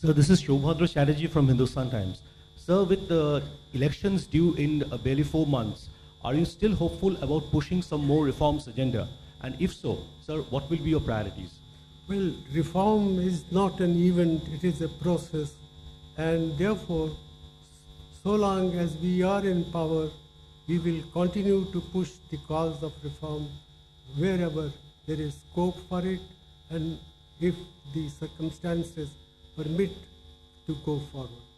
So this is Saubhadra Chatterjee from Hindustan Times. Sir, with the elections due in uh, barely four months, are you still hopeful about pushing some more reforms agenda? And if so, sir, what will be your priorities? Well, reform is not an event, it is a process. And therefore, so long as we are in power, we will continue to push the cause of reform wherever there is scope for it and if the circumstances permit to go forward.